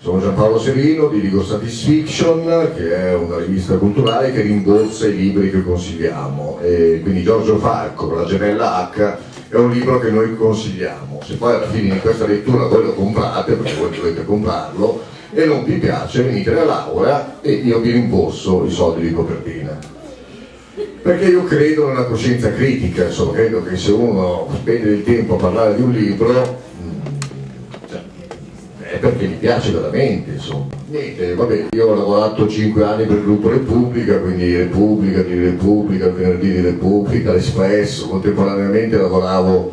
Sono Giampaolo Serino, dirigo Satisfiction, che è una rivista culturale che rimborsa i libri che consigliamo. E quindi Giorgio Falco, la gemella H, è un libro che noi consigliamo. Se poi alla fine di questa lettura voi lo comprate, perché voi dovete comprarlo, e non vi piace, venite alla laurea e io vi rimborso i soldi di copertina. Perché io credo nella coscienza critica, insomma, credo che se uno spende il tempo a parlare di un libro, perché mi piace veramente, insomma. Niente, vabbè, io ho lavorato 5 anni per il gruppo Repubblica, quindi Repubblica, di Repubblica, venerdì di Repubblica, l'Espresso, contemporaneamente lavoravo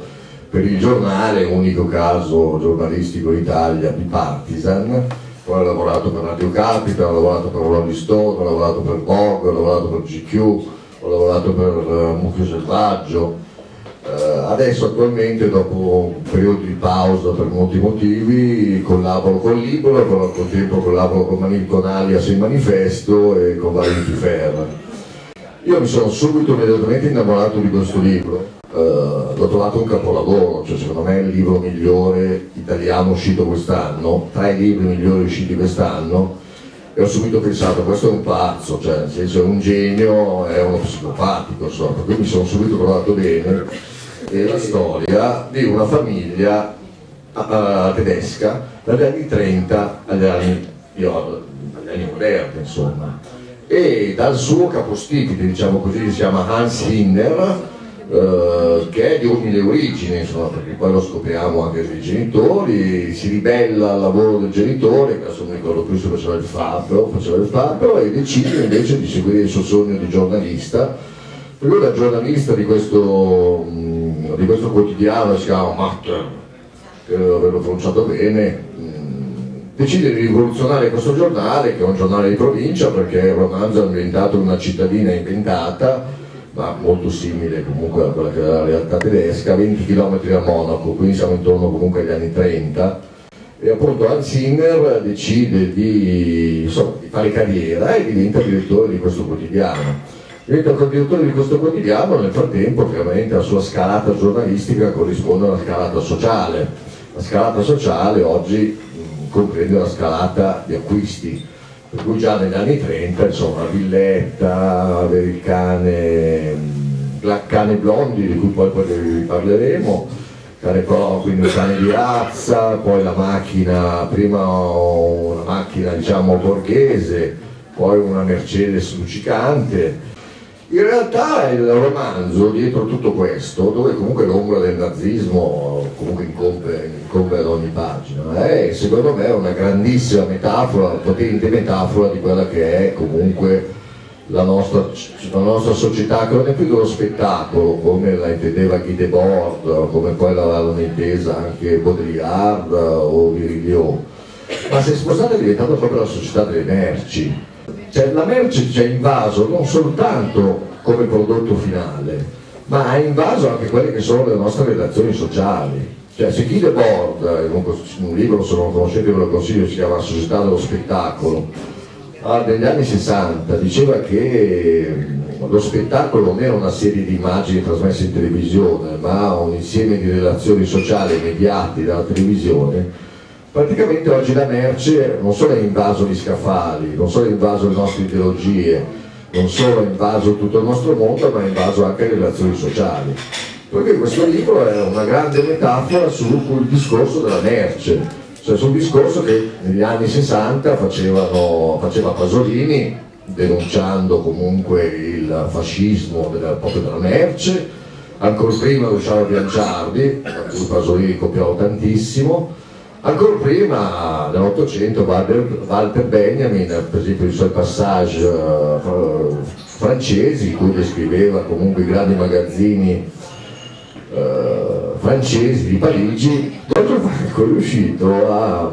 per il giornale, unico caso giornalistico in Italia, di Partisan, poi ho lavorato per Radio Capital, ho lavorato per Rolling Stone, ho lavorato per Vogue, ho lavorato per GQ, ho lavorato per uh, Mucchio Selvaggio, adesso attualmente dopo un periodo di pausa per molti motivi collaboro con Libro, però al contempo collaboro con, Mani, con Alias Manifesto e con Valenti Ferra. Io mi sono subito immediatamente innamorato di questo libro, uh, l'ho trovato un capolavoro, cioè secondo me è il libro migliore italiano uscito quest'anno, tra i libri migliori usciti quest'anno e ho subito pensato questo è un pazzo, cioè nel senso è un genio, è uno psicopatico, insomma, quindi mi sono subito trovato bene è la storia di una famiglia uh, tedesca dagli anni 30 agli anni, io, agli anni moderni insomma e dal suo capostipite diciamo così si chiama Hans Hinner Uh, che è di umile origine, insomma, perché poi lo scopriamo anche dai genitori, si ribella al lavoro del genitore, adesso non ricordo più se faceva il fabbro, faceva il fabbro e decide invece di seguire il suo sogno di giornalista. Lui da giornalista di questo di questo quotidiano si chiama Matter, credo averlo pronunciato bene, decide di rivoluzionare questo giornale, che è un giornale di provincia, perché è un romanzo ambientato in una cittadina inventata, ma molto simile comunque a quella che era la realtà tedesca, 20 km da Monaco, quindi siamo intorno comunque agli anni 30. E appunto Hans Zimmer decide di, insomma, di fare carriera e diventa direttore di questo quotidiano diventa condirettore di questo quotidiano, nel frattempo chiaramente la sua scalata giornalistica corrisponde alla scalata sociale. La scalata sociale oggi mh, comprende la scalata di acquisti, per cui già negli anni 30 insomma Villetta, avere il cane, il cane blondi di cui poi, poi parleremo, cane pro, quindi un cane di razza, poi la macchina, prima una macchina diciamo borghese, poi una Mercedes luccicante, in realtà il romanzo, dietro tutto questo, dove comunque l'ombra del nazismo comunque incombe, incombe ad ogni pagina, è secondo me una grandissima metafora, potente metafora di quella che è comunque la nostra, la nostra società, che non è più dello spettacolo, come la intendeva Guy Debord, come poi l'avevano intesa anche Baudrillard o Virilio, ma se sposata è diventata proprio la società delle merci cioè, la merce ci ha invaso non soltanto come prodotto finale, ma ha invaso anche quelle che sono le nostre relazioni sociali. Cioè, se chi Debord, un libro se non lo conoscete ve lo consiglio, si chiama Società dello spettacolo, negli anni 60 diceva che lo spettacolo non era una serie di immagini trasmesse in televisione, ma un insieme di relazioni sociali mediate dalla televisione praticamente oggi la merce non solo ha invaso gli scaffali, non solo ha invaso le nostre ideologie, non solo ha invaso tutto il nostro mondo, ma ha invaso anche le relazioni sociali. Perché questo libro è una grande metafora sul discorso della merce, cioè sul discorso che negli anni 60 facevano, faceva Pasolini, denunciando comunque il fascismo della, proprio della merce, ancora prima Luciano Bianciardi, a cui Pasolini copiava tantissimo, Ancora prima, nell'Ottocento, Walter Benjamin, per esempio i suoi passaggi uh, francesi, in cui descriveva comunque i grandi magazzini uh, francesi di Parigi, Franco è riuscito a,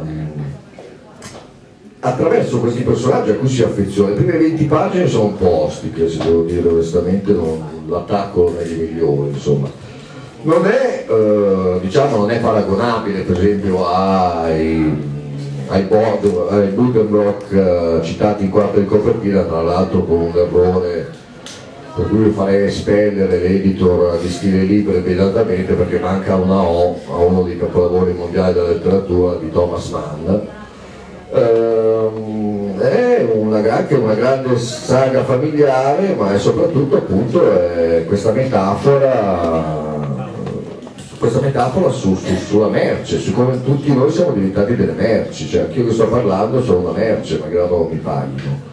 attraverso questi personaggi a cui si affeziona, le prime 20 pagine sono un po' se devo dire onestamente, l'attacco non è dei migliori, insomma non è, eh, diciamo, non è paragonabile per esempio ai, ai, board, ai Budenbrock eh, citati in quarta di copertina, tra l'altro con un errore per cui farei espellere l'editor di stile libero immediatamente perché manca una O a uno dei capolavori mondiali della letteratura di Thomas Mann. ehm, è una, anche una grande saga familiare, ma è soprattutto appunto è questa metafora questa metafora su, su, sulla merce, su come tutti noi siamo diventati delle merci, cioè anche io che sto parlando sono una merce, malgrado mi paghino.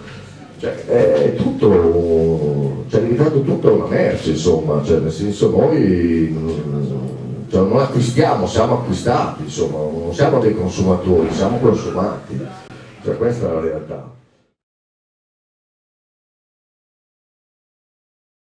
Cioè, è tutto, cioè, è diventato tutto una merce, insomma, cioè, nel senso noi cioè, non acquistiamo, siamo acquistati, insomma, non siamo dei consumatori, siamo consumati. Cioè, questa è la realtà.